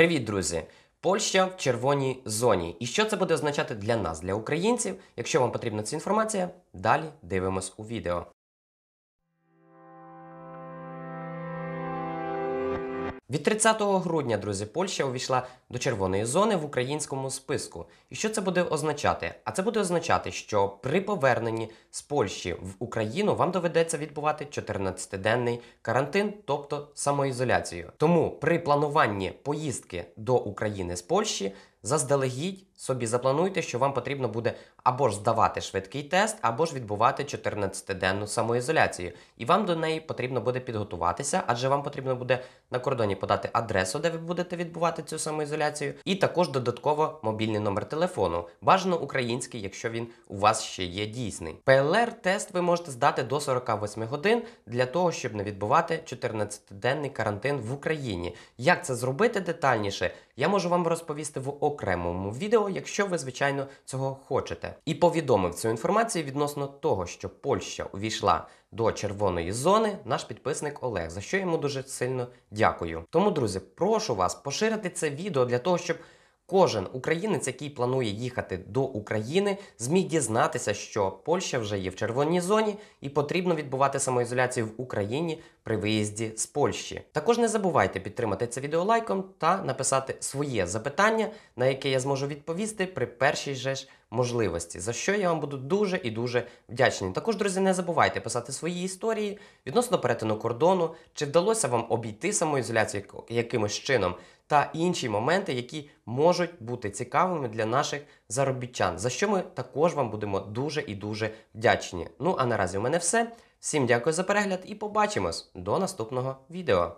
Привіт, друзі! Польща в червоній зоні. І що це буде означати для нас, для українців? Якщо вам потрібна ця інформація, далі дивимось у відео. Від 30 грудня, друзі, Польща увійшла до червоної зони в українському списку. І що це буде означати? А це буде означати, що при поверненні з Польщі в Україну вам доведеться відбувати 14-денний карантин, тобто самоізоляцію. Тому при плануванні поїздки до України з Польщі заздалегідь собі заплануйте, що вам потрібно буде або ж здавати швидкий тест, або ж відбувати 14-денну самоізоляцію. І вам до неї потрібно буде підготуватися, адже вам потрібно буде на кордоні подати адресу, де ви будете відбувати цю самоізоляцію, і також додатково мобільний номер телефону, бажано український, якщо він у вас ще є дійсний. ПЛР-тест ви можете здати до 48 годин для того, щоб не відбувати 14-денний карантин в Україні. Як це зробити детальніше, я можу вам розповісти в окремому відео, якщо ви, звичайно, цього хочете. І повідомив цю інформацію відносно того, що Польща увійшла до червоної зони, наш підписник Олег, за що йому дуже сильно дякую. Тому, друзі, прошу вас поширити це відео для того, щоб. Кожен українець, який планує їхати до України, зміг дізнатися, що Польща вже є в червоній зоні і потрібно відбувати самоізоляцію в Україні при виїзді з Польщі. Також не забувайте підтримати це відео лайком та написати своє запитання, на яке я зможу відповісти при першій же ж можливості, за що я вам буду дуже і дуже вдячний. Також, друзі, не забувайте писати свої історії відносно перетину кордону, чи вдалося вам обійти самоізоляцію якимось чином та інші моменти, які можуть бути цікавими для наших заробітчан, за що ми також вам будемо дуже і дуже вдячні. Ну а наразі у мене все. Всім дякую за перегляд і побачимось до наступного відео.